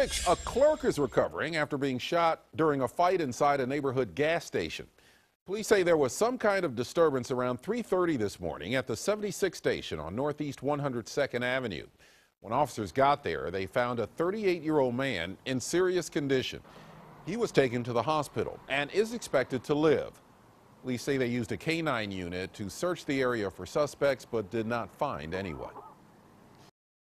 A clerk is recovering after being shot during a fight inside a neighborhood gas station. Police say there was some kind of disturbance around 3:30 this morning at the 76 station on Northeast 102nd Avenue. When officers got there, they found a 38-year-old man in serious condition. He was taken to the hospital and is expected to live. Police say they used a canine unit to search the area for suspects but did not find anyone.